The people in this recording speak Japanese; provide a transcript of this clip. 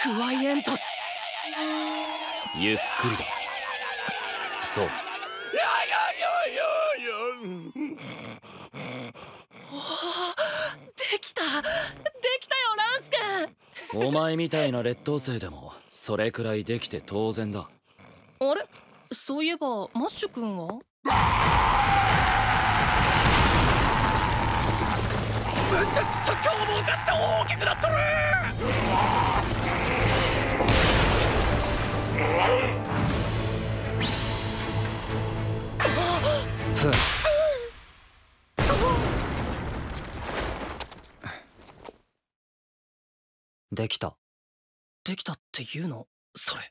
クワイエントス。ゆっくりだ。そう。できた。できたよランス君。お前みたいな劣等生でもそれくらいできて当然だ。あれ？そういえばマッシュ君は？むちゃくちゃ凶暴化して大きくなっとるできた。できたっていうの？それ。